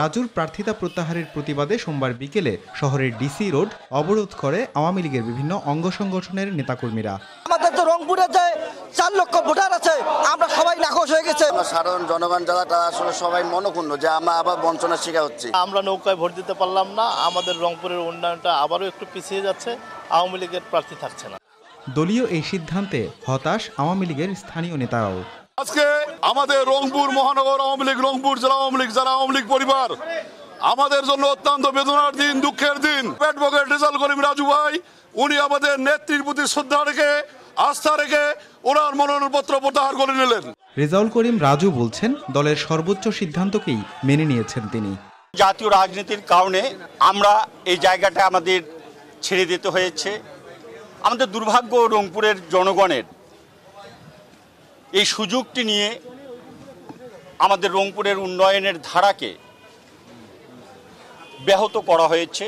রাজুর প্রার্থিতা প্রত্যাহারের প্রতিবাদে সোমবার বিকেলে শহরের ডিসি রোড অবরোধ করে আওয়ামী লীগের বিভিন্ন অঙ্গ সংগঠনের নেতাকর্মীরা। আমাদের যে রংপুরে যে চার লক্ষ ভোটার আছে আমরা সবাই নাকশ হয়ে গেছে। সাধারণ জনগণ যারা তারা আসলে সবাই মনক্ষুণ্ণ যে আমরা আবার বঞ্চনার শিকার হচ্ছি। আমরা নৌকায় ভোট দিতে পারলাম না আমাদের রংপুরের উন্নয়নটা আবারও একটু পিছিয়ে যাচ্ছে আওয়ামী লীগের প্রার্থী থাকছে না। দলীয় এই সিদ্ধান্তে হতাশ আওয়ামী লীগের স্থানীয় নেতারাও। আজকে আমাদের রংপুর মহানগর আওয়ামী লীগ রংপুর জেলা আওয়ামী লীগ যারা আওয়ামী লীগ পরিবার। আমাদের জন্য অত্যন্ত বেদনার দিন দুঃখের দিন। অ্যাডভোকেট রেজাল করিম রাজু ভাই উনি আমাদের নেত্রীর প্রতি শ্রদ্ধা রেখে আস্থা রেখে ওনার মনোনয়নপত্র প্রত্যাহার করে নিলেন। রেজাউল করিম রাজু বলছেন দলের সর্বোচ্চ সিদ্ধান্তকেই মেনে নিয়েছেন তিনি। জাতীয় রাজনীতির কারণে আমরা এই জায়গাটা আমাদের ছেড়ে দিতে হয়েছে। আমাদের দুর্ভাগ্য রংপুরের জনগণের। এই সুযোগটি নিয়ে আমাদের রংপুরের উন্নয়নের ধারাকে ব্যাহত করা হয়েছে।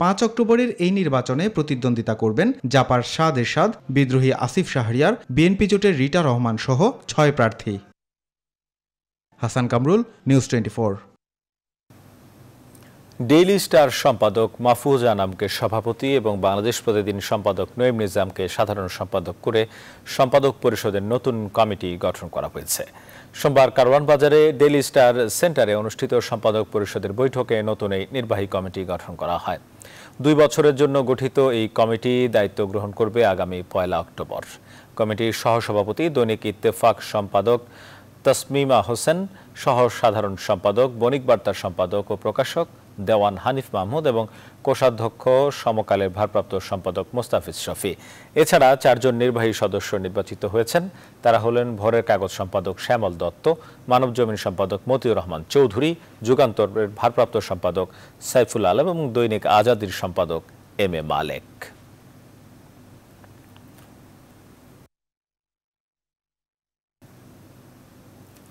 পাঁচ অক্টোবরের এই নির্বাচনে প্রতিদ্বন্দ্বিতা করবেন জাপার সাদ এরশাদ, বিদ্রোহী আসিফ শাহরিয়ার, বিএনপি জোটের রিটা রহমান সহ ছয় প্রার্থী। Hasan Kamrul, news twenty daily star সম্পাদক মাহফুজ আনামকে সভাপতি এবং বাংলাদেশ প্রতিদিন সম্পাদক নঈম নিজামকে সাধারণ সম্পাদক করে সম্পাদক পরিষদের নতুন কমিটি গঠন করা হয়েছে। সোমবার কারওয়ান বাজারে ডেইলি স্টার সেন্টারে অনুষ্ঠিত সম্পাদক পরিষদের বৈঠকে নতুন এই নির্বাহী কমিটি গঠন করা হয়। দুই বছরের জন্য গঠিত এই কমিটি দায়িত্ব গ্রহণ করবে আগামী পয়লা অক্টোবর। কমিটির সহসভাপতি দৈনিক ইত্তেফাক সম্পাদক তসমিমা হোসেন, সহ সাধারণ সম্পাদক, বণিক বার্তার সম্পাদক ও প্রকাশক দেওয়ান হানিফ মাহমুদ এবং কোষাধ্যক্ষ সমকালের ভারপ্রাপ্ত সম্পাদক মোস্তাফিজ শফি। এছাড়া চারজন নির্বাহী সদস্য নির্বাচিত হয়েছেন। তারা হলেন ভোরের কাগজ সম্পাদক শ্যামল দত্ত, মানব জমিন সম্পাদক মতিউর রহমান চৌধুরী, যুগান্তরের ভারপ্রাপ্ত সম্পাদক সাইফুল আলম এবং দৈনিক আজাদির সম্পাদক এম এ মালেক।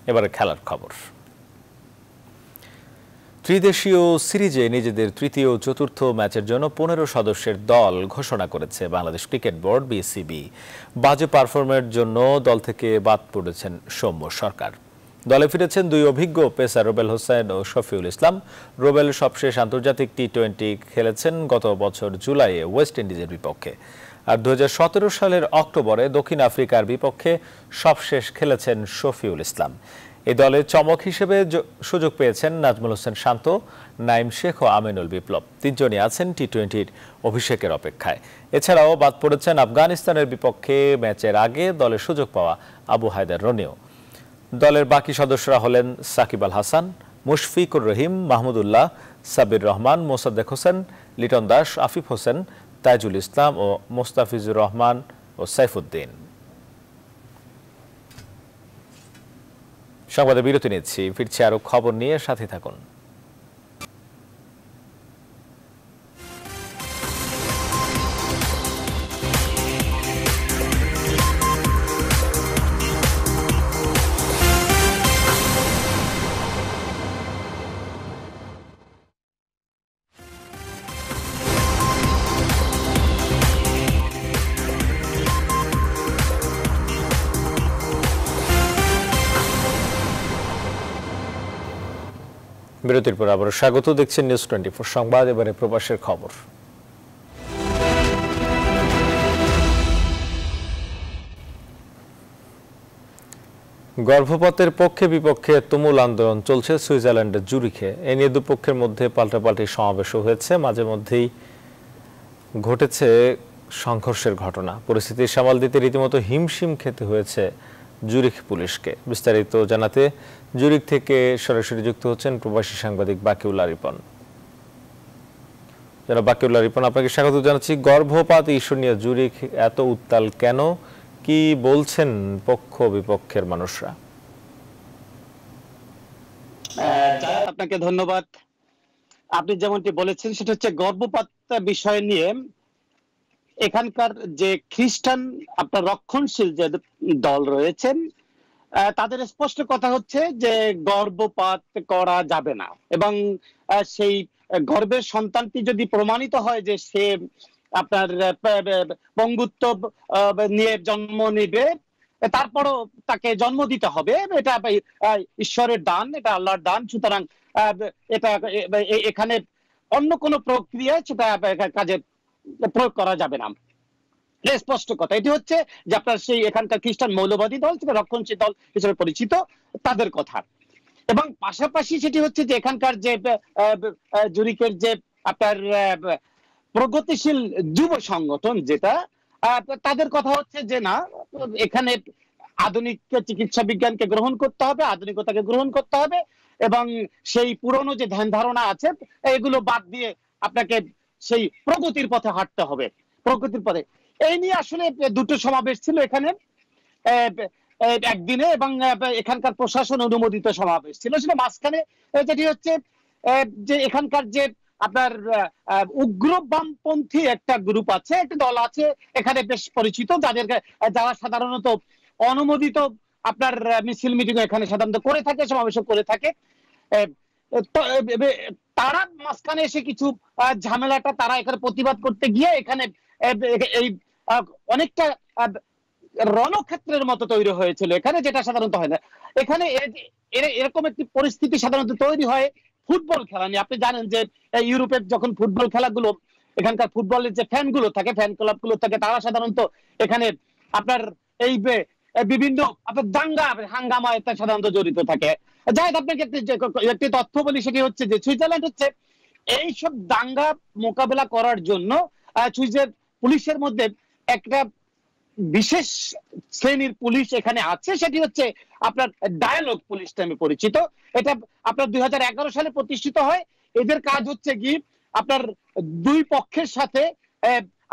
এবারে খেলার খবর। ত্রিদেশীয় সিরিজে নিজেদের তৃতীয় চতুর্থ ম্যাচের জন্য পনেরো সদস্যের দল ঘোষণা করেছে বাংলাদেশ ক্রিকেট বোর্ড, বিসিবি। বাজে পারফর্মের জন্য দল থেকে বাদ পড়েছেন সৌম্য সরকার। দলে ফিরেছেন দুই অভিজ্ঞ পেসার রোবেল হোসেন ও শফিউল ইসলাম। রোবেল সবশেষ আন্তর্জাতিক টি টোয়েন্টি খেলেছেন গত বছর জুলাইয়ে ওয়েস্ট ইন্ডিজের বিপক্ষে। আর দু হাজার সতেরো সালের অক্টোবরে দক্ষিণ আফ্রিকার বিপক্ষে সবশেষ খেলেছেন শফিউল ইসলাম। এই দলে চমক হিসেবে সুযোগ পেয়েছেন নাজমুল হোসেন শান্ত নাইম শেখ ও আমিনুল বিপ্লব। তিনজনই আছেন টি টোয়েন্টির অভিষেকের অপেক্ষায়। এছাড়াও বাদ পড়েছেন আফগানিস্তানের বিপক্ষে ম্যাচের আগে দলে সুযোগ পাওয়া আবু হায়দার রনিও। দলের বাকি সদস্যরা হলেন সাকিব আল হাসান, মুশফিকুর রহিম, মাহমুদুল্লাহ সাবির রহমান, মোসাদ্দেক হোসেন, লিটন দাস, আফিফ হোসেন, তাইজুল ইসলাম ও মোস্তাফিজুর রহমান ও সাইফুদ্দিন। সংবাদে বিরতি নিচ্ছি। ফিরছি আরও খবর নিয়ে সাথে থাকুন। বিরতির পর আবার স্বাগত। দেখছেন নিউজ টোয়েন্টি ফোর সংবাদ, এবারে প্রবাসের খবর। গর্ভপাতের পক্ষে বিপক্ষে তুমুল আন্দোলন চলছে সুইজারল্যান্ডের জুরিখে। এ নিয়ে দুপক্ষের মধ্যে পাল্টাপাল্টি সমাবেশও হয়েছে। মাঝে মধ্যেই ঘটেছে সংঘর্ষের ঘটনা। পরিস্থিতি সামাল দিতে রীতিমতো হিমশিম খেতে হয়েছে জুরিখ পুলিশকে। বিস্তারিত জানাতে জুরিক থেকে সরাসরি যুক্ত হচ্ছেন প্রবাসী সাংবাদিক বাকিউল্লা রিপন। যারা বাকিউল্লা রিপন, আপনাকে স্বাগত জানাচ্ছি। গর্ভপাত ইস্যু নিয়ে জুরিক এত উত্তাল কেন? কি বলছেন পক্ষ বিপক্ষের মানুষরা? আপনাকে ধন্যবাদ। আপনি যেমনটি বলেছেন, সেটা হচ্ছে গর্ভপাত বিষয় নিয়ে এখানকার যে খ্রিস্টান আপনার রক্ষণশীল যে দল রয়েছেন তাদের স্পষ্ট কথা হচ্ছে যে গর্ভপাত করা যাবে না। এবং সেই গর্ভের সন্তানটি যদি প্রমাণিত হয় যে সে আপনার পঙ্গুত্ব নিয়ে জন্ম নিবে, তারপরও তাকে জন্ম দিতে হবে। এটা ঈশ্বরের দান, এটা আল্লাহর দান। সুতরাং এটা এখানে অন্য কোনো প্রক্রিয়া সেটা কাজে প্রয়োগ করা যাবে না। স্পষ্ট কথা, এটি হচ্ছে যে আপনার সেই এখানকার খ্রিস্টান মৌলবাদী দল থেকে রক্ষণশীল দল হিসেবে পরিচিত তাদের কথা। এবং পাশাপাশি সেটি হচ্ছে যে এখানকার যে জুরিকের যে আপনার প্রগতিশীল যুব সংগঠন যেটা তাদের কথা হচ্ছে যে না, এখানে আধুনিক চিকিৎসা বিজ্ঞানকে গ্রহণ করতে হবে, আধুনিকতাকে গ্রহণ করতে হবে, এবং সেই পুরনো যে ধ্যান ধারণা আছে, এগুলো বাদ দিয়ে আপনাকে সেই প্রগতির পথে হাঁটতে হবে। প্রগতির পথে এই নিয়ে আসলে দুটো সমাবেশ ছিল এখানে। একদিনে এবং এখানকার প্রশাসন অনুমোদিত সমাবেশ ছিল। সেটা মাঝখানে যেটি হচ্ছে যে এখানকার যে আপনার উগ্র বামপন্থী একটা গ্রুপ আছে, একটা দল আছে, এখানে বেশ পরিচিত, যাদের যারা সাধারণত অনুমোদিত আপনার মিছিল মিটিং এখানে সাধারণত করে থাকে সমাবেশ করে থাকে। তারা মাঝখানে এসে কিছু ঝামেলাটা তারা এখানে প্রতিবাদ করতে গিয়ে এখানে এই অনেকটা রণক্ষেত্রের মতো তৈরি হয়েছিল এখানে যেটা সাধারণত হয় না। এখানে এরকম একটি পরিস্থিতি সাধারণত তৈরি হয় ফুটবল খেলা নিয়ে। আপনি জানেন যে ইউরোপের যখন ফুটবল খেলাগুলো এখানকার ফুটবলের যে ফ্যানগুলো থাকে ফ্যান ক্লাবগুলো থাকে তারা সাধারণত এখানে আপনার এই বিভিন্ন আপনার দাঙ্গা হাঙ্গামা এতে সাধারণত জড়িত থাকে। যাই হোক, আপনাকে একটি তথ্য বলি সেটি হচ্ছে যে সুইজারল্যান্ড হচ্ছে এইসব দাঙ্গা মোকাবেলা করার জন্য সুইজার পুলিশের মধ্যে একটা বিশেষ শ্রেণির পুলিশ এখানে আছে? সেটি হচ্ছে আপনার ডায়ালগ পুলিশ নামে পরিচিত। এটা আপনার দুই হাজার এগারো সালে প্রতিষ্ঠিত হয়। এদের কাজ হচ্ছে কি? আপনার দুই পক্ষের সাথে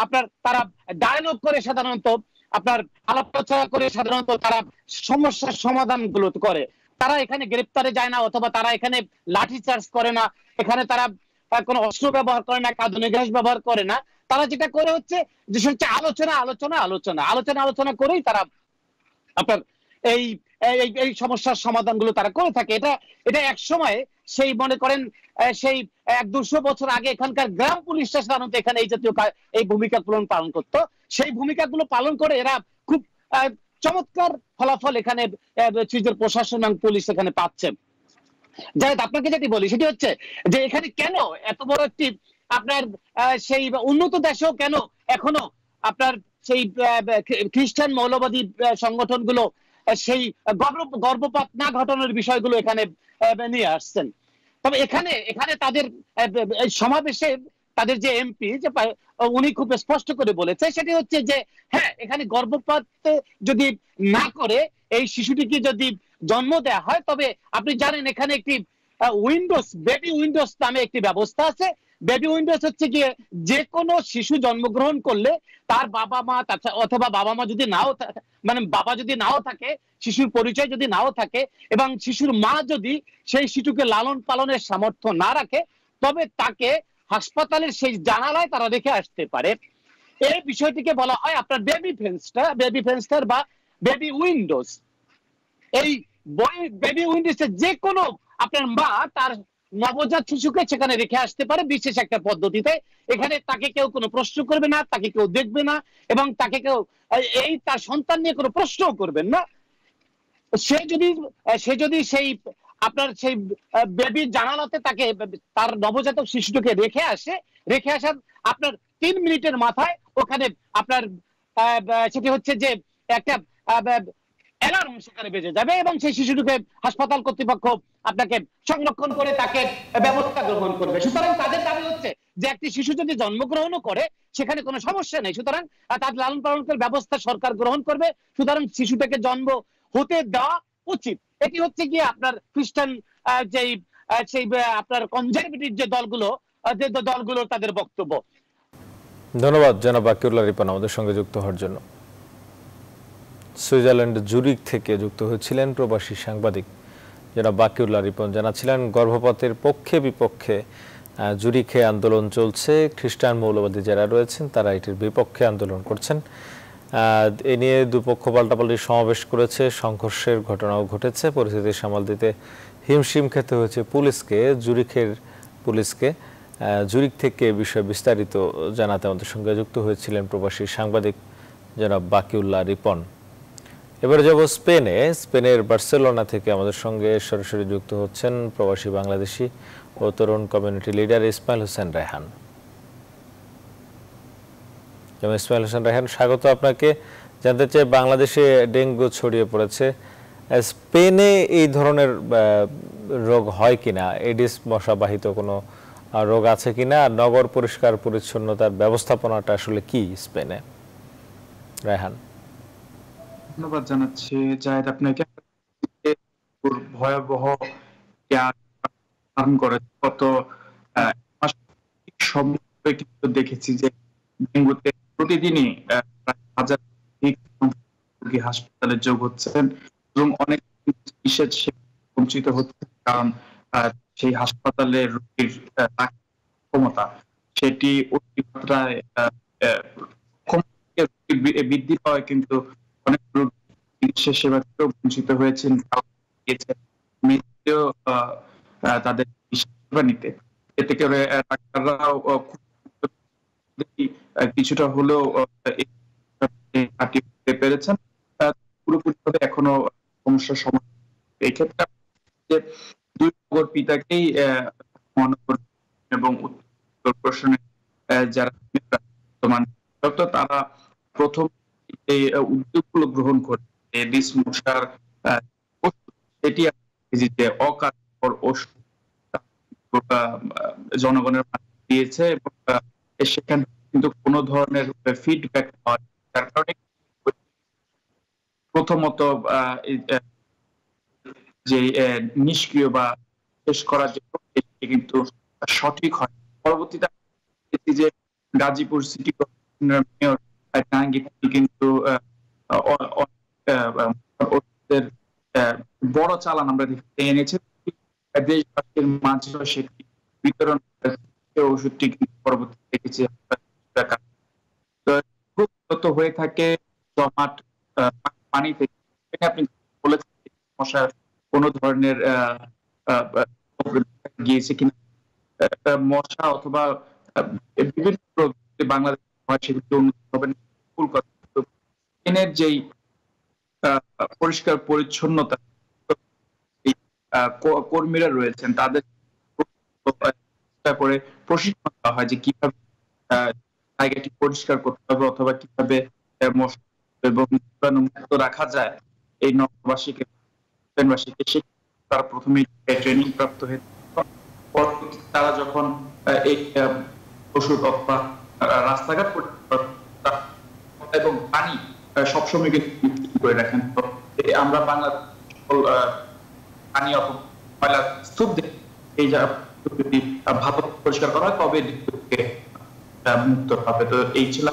আপনার তারা ডায়ালগ করে সাধারণত, আপনার আলাপ আলোচনা করে সাধারণত তারা সমস্যার সমাধানগুলো করে। তারা এখানে গ্রেপ্তারে যায় না অথবা তারা এখানে লাঠি চার্জ করে না। এখানে তারা কোনো অস্ত্র ব্যবহার করে না, কাঁদনে গ্যাস ব্যবহার করে না। তারা যেটা করে হচ্ছে যে হচ্ছে আলোচনা আলোচনা আলোচনা আলোচনা আলোচনা করেই তারা আপনার এই এই সমস্যার সমাধানগুলো তারা করে থাকে। এটা এটা এক সময় সেই মনে করেন সেই এক দুশো বছর আগে এখানকার গ্রাম পুলিশরা সাধারণত এখানে এই জাতীয় এই ভূমিকা পালন পালন করতো। সেই ভূমিকাগুলো পালন করে এরা খুব চমৎকার ফলাফল এখানে সুইজের প্রশাসন এবং পুলিশ এখানে পাচ্ছে। যাই হোক, আপনাকে যেটি বলি সেটি হচ্ছে যে এখানে কেন এত বড় একটি আপনার সেই উন্নত দেশেও কেন এখনও আপনার সেই খ্রিস্টান মৌলবাদী সংগঠনগুলো সেই গর্ব- গর্ভপাত না ঘটানোর বিষয়গুলো এখানে নিয়ে আসছেন। তবে এখানে এখানে তাদের সমাবেশে তাদের যে এমপি যে উনি খুব স্পষ্ট করে বলেছে, সেটি হচ্ছে যে হ্যাঁ এখানে গর্ভপাত যদি না করে, এই শিশুটিকে যদি জন্ম দেওয়া হয়, তবে আপনি জানেন এখানে একটি উইন্ডোজ, বেবি উইন্ডোজ নামে একটি ব্যবস্থা আছে। বেবি উইন্ডোজ হচ্ছে গিয়ে যে কোনো শিশু জন্মগ্রহণ করলে তার বাবা মা অথবা বাবা মা যদি নাও মানে বাবা যদি নাও থাকে, শিশুর পরিচয় যদি নাও থাকে এবং শিশুর মা যদি সেই শিশুকে লালন পালনের সামর্থ্য না রাখে, তবে তাকে হাসপাতালের সেই জানালায় তারা রেখে আসতে পারে। এই বিষয়টিকে বলা হয় আপনার বেবি ফেন্সটা বেবি ফেন্সটার বা বেবি উইন্ডোজ এই বেবি উইন্ডোজে যে কোনো আপনার মা তার নবজাত শিশুকে সেখানে রেখে আসতে পারে বিশেষ একটা পদ্ধতিতে। এখানে তাকে কেউ কোনো প্রশ্ন করবে না, তাকে কেউ দেখবে না, এবং তাকে কেউ, এই- তার সন্তান নিয়ে কোনো প্রশ্নও করবেন না। সে যদি সে যদি সেই, আপনার সেই বেবি জানালাতে তাকে, তার নবজাতক শিশুটিকে রেখে আসে, রেখে আসার আপনার তিন মিনিটের মাথায় ওখানে আপনার সেটি হচ্ছে যে একটা অ্যালার্ম সেখানে বেজে যাবে এবং সেই শিশুটিকে হাসপাতাল কর্তৃপক্ষ আপনাকে সংরক্ষণ করে তাকে ব্যবস্থা গ্রহণ করবে। সুতরাং তাদের দাবি হচ্ছে যে একটি শিশু যদি জন্মগ্রহণও করে, সেখানে কোনো সমস্যা নেই। সুতরাং তার লালন পালনের ব্যবস্থা সরকার গ্রহণ করবে। সুতরাং শিশুটাকে জন্ম হতে দেওয়া উচিত। এটি হচ্ছে গিয়ে আপনার খ্রিস্টান যেই সেই আপনার কনজারভেটিভ যে দলগুলো যে দলগুলো তাদের বক্তব্য। ধন্যবাদ জনাব বাকিউল্লাহ রিপন আমাদের সঙ্গে যুক্ত হওয়ার জন্য। সুইজারল্যান্ড জুরিক থেকে যুক্ত হয়েছিলেন প্রবাসী সাংবাদিক। যারা বাকিউল্লাহ রিপন জানাচ্ছিলেন, গর্ভপাতের পক্ষে বিপক্ষে জুরিখে আন্দোলন চলছে। খ্রিস্টান মৌলবাদী যারা রয়েছেন, তারা এটির বিপক্ষে আন্দোলন করছেন। এ নিয়ে দুপক্ষ পাল্টাপাল্টি সমাবেশ করেছে। সংঘর্ষের ঘটনাও ঘটেছে। পরিস্থিতি সামাল দিতে হিমশিম খেতে হয়েছে পুলিশকে, জুরিখের পুলিশকে। জুরিক থেকে বিষয়ে বিস্তারিত জানাতে আমাদের সঙ্গে যুক্ত হয়েছিলেন প্রবাসী সাংবাদিক জনাব বাকিউল্লাহ রিপন। এবারে যাব স্পেনে। স্পেনের বার্সেলোনা থেকে আমাদের সঙ্গে সরাসরি যুক্ত হচ্ছেন প্রবাসী বাংলাদেশি ও তরুণ কমিউনিটি লিডার ইসমাইল হোসেন রেহান ইসমাইল হোসেন রেহান স্বাগত আপনাকে। জানতে চাই, বাংলাদেশে ডেঙ্গু ছড়িয়ে পড়েছে। স্পেনে এই ধরনের রোগ হয় কিনা? এডিস মশাবাহিত কোনো রোগ আছে কিনা? নগর পরিষ্কার পরিচ্ছন্নতার ব্যবস্থাপনাটা আসলে কি স্পেনে? রায়হান। ধন্যবাদ জানাচ্ছি জাহেদ আপনাকে। ভয়াবহ ধারণ করে গত দেখেছি যে ডেঙ্গুতে প্রতিদিনই হাজার হাসপাতালে যোগ হচ্ছেন এবং অনেক চিকিৎসা বঞ্চিত হচ্ছে কারণ সেই হাসপাতালে রোগীর ক্ষমতা, সেটি অতিমাত্রায় বৃদ্ধি পাওয়ায় কিন্তু অনেক চিকিৎসা সেবা থেকেও বঞ্চিত হয়েছেন তাদের সেবা নিতে এতে করে ডাক্তাররাও কিছুটা হলেও পেরেছেন। আহ, পুরোপুরিভাবে এখনও সমস্যার সমাধান দুই নগর পিতাকেই এবং উত্তর প্রশ্নে যারা তারা প্রথম উদ্যোগগুলো গ্রহণ করে। মশার সেটি যে অকার্যকর জনগণের দিয়েছে এবং সেখান কিন্তু কোনো ধরনের ফিডব্যাক পাওয়া যায় কারণে প্রথমত যে নিষ্ক্রিয় বা শেষ করার জন্য কিন্তু সঠিক হয় পরবর্তীতে যে, গাজীপুর সিটি কর্পোরেশনের মেয়র জাহাঙ্গীর তিনি কিন্তু বড় চালান আমরা দেখতে এনেছে। দেশবাসীর মাঝে সেটি বিতরণ ওষুধটি কিন্তু পরবর্তীতে দেখেছি তো হয়ে থাকে জমাট পানি থেকে আপনি বলেছেন যে মশার কোনো ধরনের গিয়েছে কিনা। মশা অথবা বিভিন্ন বাংলাদেশে কিন্তু যেই পরিষ্কার পরিচ্ছন্নতা কর্মীরা রয়েছেন, তাদের করে প্রশিক্ষণ দেওয়া হয় যে কীভাবে জায়গাটি পরিষ্কার করতে হবে অথবা কীভাবে এবং জীবাণু মুক্ত রাখা যায়। এই নগরবাসীকে স্পেনবাসীকে সে তারা প্রথমে ট্রেনিং প্রাপ্ত হয়ে তারা যখন এই ওষুধ অথবা রাস্তাঘাট এবং পানি সবসময় কিন্তু করে রাখেন। আমরা পানি স্তূপ এই যদি পরিষ্কার করা তবে মুক্ত হবে। তো এই ছিল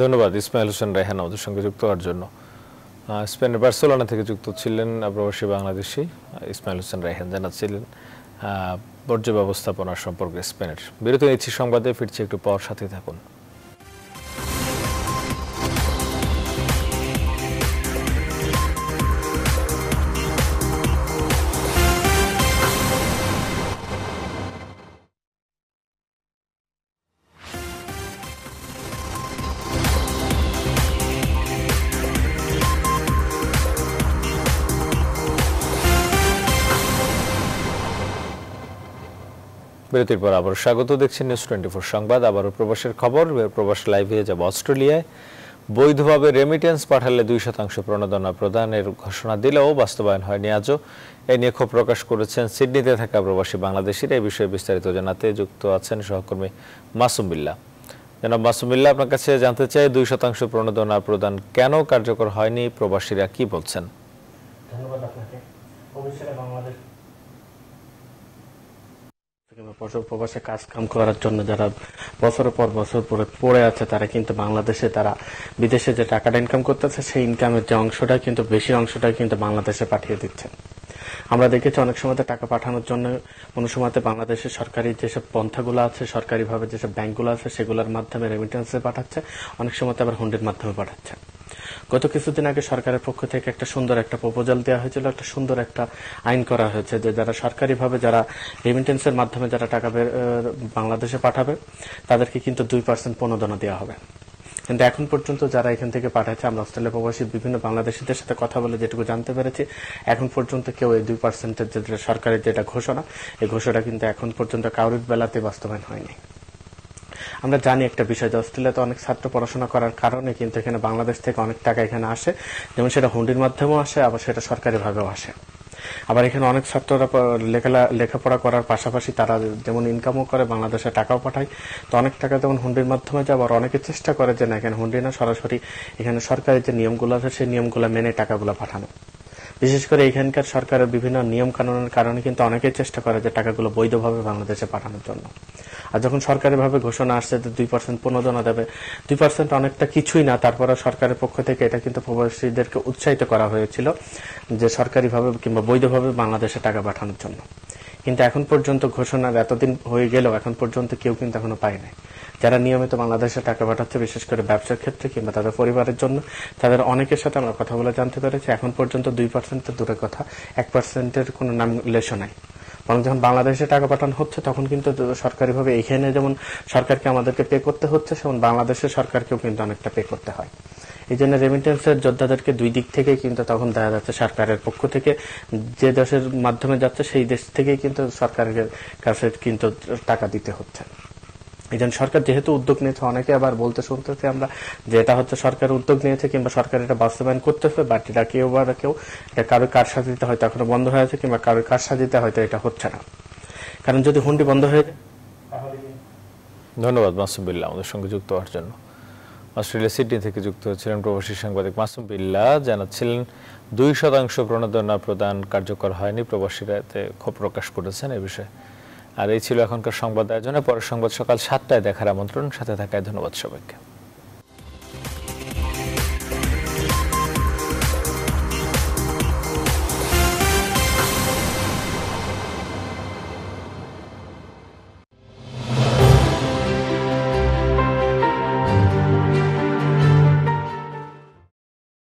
ধন্যবাদ, ইসমাইল হোসেন রায়হান আমাদের সঙ্গে যুক্ত হওয়ার জন্য। স্পেনের বার্সেলোনা থেকে যুক্ত ছিলেন প্রবাসী বাংলাদেশি ইসমাইল হোসেন রায়হান জানাচ্ছিলেন। বর্জ্য ব্যবস্থাপনা সম্পর্কে স্পেনের বিরতি নিচ্ছি সংবাদে ফিরছি একটু পর সাথে থাকুন। বিরতির পর আবার স্বাগত দেখছেন নিউজ টোয়েন্টি ফোর সংবাদ। আবারও প্রবাসের খবর প্রবাস লাইভে যাব অস্ট্রেলিয়ায়। বৈধভাবে রেমিটেন্স পাঠালে দুই শতাংশ প্রণোদনা প্রদানের ঘোষণা দিলেও বাস্তবায়ন হয়নি আজও। এ নিয়ে ক্ষোভ প্রকাশ করেছেন সিডনিতে থাকা প্রবাসী বাংলাদেশিরা। এই বিষয়ে বিস্তারিত জানাতে যুক্ত আছেন সহকর্মী মাসুম বিল্লাহ জনাব মাসুম বিল্লাহ আপনার কাছে জানতে চাই, দুই শতাংশ প্রণোদনা প্রদান কেন কার্যকর হয়নি? প্রবাসীরা কি বলছেন? ধন্যবাদ আপনাকে। বাংলাদেশ বছর প্রবাসে কাজ কাম করার জন্য যারা বছরের পর বছর পরে পড়ে আছে, তারা কিন্তু বাংলাদেশে তারা বিদেশে যে টাকাটা ইনকাম করতেছে, সেই ইনকামের যে অংশটা কিন্তু, বেশি অংশটাই কিন্তু বাংলাদেশে পাঠিয়ে দিচ্ছে। আমরা দেখেছি অনেক সময় টাকা পাঠানোর জন্য কোনো সময়তে বাংলাদেশের সরকারি যেসব পন্থাগুলো আছে, সরকারিভাবে যেসব ব্যাংকগুলো আছে, সেগুলোর মাধ্যমে রেমিটেন্সে পাঠাচ্ছে, অনেক সময় আবার হুন্ডির মাধ্যমে পাঠাচ্ছে। গত কিছুদিন আগে সরকারের পক্ষ থেকে একটা সুন্দর একটা প্রপোজাল দেওয়া হয়েছিল, একটা সুন্দর একটা আইন করা হয়েছে যে যারা সরকারিভাবে যারা রেমিটেন্সের মাধ্যমে যারা টাকা বাংলাদেশে পাঠাবে, তাদেরকে কিন্তু দুই পার্সেন্ট প্রণোদনা দেওয়া হবে। কিন্তু এখন পর্যন্ত যারা এখান থেকে পাঠাচ্ছে, আমরা অস্ট্রেলিয়া প্রবাসী, বিভিন্ন বাংলাদেশিদের সাথে কথা বলে যেটুকু জানতে পেরেছি, এখন পর্যন্ত কেউ এই দুই পার্সেন্টের যেটা সরকারের যেটা ঘোষণা, এই ঘোষণা কিন্তু এখন পর্যন্ত কারোর বেলাতে বাস্তবায়ন হয়নি। আমরা জানি একটা বিষয় যে অস্ট্রেলিয়াতে অনেক ছাত্র পড়াশোনা করার কারণে কিন্তু এখানে বাংলাদেশ থেকে অনেক টাকা এখানে আসে। যেমন সেটা হুন্ডির মাধ্যমেও আসে, আবার সেটা সরকারিভাবেও আসে। আবার এখানে অনেক ছাত্ররা লেখাপড়া করার পাশাপাশি তারা যেমন ইনকামও করে, বাংলাদেশে টাকাও পাঠায়। তো অনেক টাকা যেমন হুন্ডির মাধ্যমে যায়, আবার অনেকে চেষ্টা করে যে না, এখানে হুন্ডি না, সরাসরি এখানে সরকারি যে নিয়মগুলো আছে, সেই নিয়মগুলো মেনে টাকাগুলো পাঠানো। বিশেষ করে এখানকার সরকারের বিভিন্ন নিয়ম কানুনের কারণে কিন্তু অনেকেই চেষ্টা করে যে টাকাগুলো বৈধভাবে বাংলাদেশে পাঠানোর জন্য। আর যখন সরকারিভাবে ঘোষণা আসছে যে দুই পার্সেন্ট প্রণোদনা দেবে, দুই পার্সেন্ট অনেকটা কিছুই না তারপরে সরকারের পক্ষ থেকে এটা কিন্তু প্রবাসীদেরকে উৎসাহিত করা হয়েছিল যে সরকারিভাবে কিংবা বৈধভাবে বাংলাদেশে টাকা পাঠানোর জন্য। কিন্তু এখন পর্যন্ত ঘোষণার এতদিন হয়ে গেলেও এখন পর্যন্ত কেউ কিন্তু এখনও পায় নাই যারা নিয়মিত বাংলাদেশে টাকা পাঠাচ্ছে, বিশেষ করে ব্যবসার ক্ষেত্রে কিংবা তাদের পরিবারের জন্য, তাদের অনেকের সাথে আমরা কথা বলে জানতে পেরেছি। এখন পর্যন্ত দুই পার্সেন্টের দূরের কথা, এক পার্সেন্টের কোনো নাম লেশো নাই। বরং যখন বাংলাদেশে টাকা পাঠানো হচ্ছে, তখন কিন্তু সরকারিভাবে এখানে যেমন সরকারকে আমাদেরকে পে করতে হচ্ছে, সেমন বাংলাদেশের সরকারকেও কিন্তু অনেকটা পে করতে হয়। এই জন্য রেমিটেন্সের যোদ্ধাদেরকে দুই দিক থেকেই কিন্তু তখন দেখা যাচ্ছে সরকারের পক্ষ থেকে, যে দেশের মাধ্যমে যাচ্ছে, সেই দেশ থেকেই কিন্তু সরকারের কাছে কিন্তু টাকা দিতে হচ্ছে। এই জন্য সরকার যেহেতু উদ্যোগ নিয়েছে, অনেকে আবার বলতে শুনতেছে আমরা যে এটা হচ্ছে সরকার উদ্যোগ নিয়েছে কিংবা সরকার এটা বাস্তবায়ন করতেছে বাট এটা কেউ বা কেউ এটা কারও কার সাজিতে হয়তো এখনও বন্ধ হয়ে আছে কিংবা কারও কার সাজিতে হয়তো এটা হচ্ছে না। কারণ যদি হুন্ডি বন্ধ হয়ে যায় ধন্যবাদ, মাসুম বিল্লাহ আমাদের সঙ্গে যুক্ত হওয়ার জন্য। অস্ট্রেলিয়া সিডনি থেকে যুক্ত হয়েছিলেন প্রবাসী সাংবাদিক মাসুম বিল্লাহ জানাচ্ছিলেন দুই শতাংশ প্রণোদনা প্রদান কার্যকর হয়নি, প্রবাসীরা এতে ক্ষোভ প্রকাশ করেছেন এ বিষয়ে। আর এই ছিল এখনকার সংবাদ আয়োজনে। পরের সংবাদ সকাল সাতটায় দেখার আমন্ত্রণ। সাথে থাকায় ধন্যবাদ সবাইকে।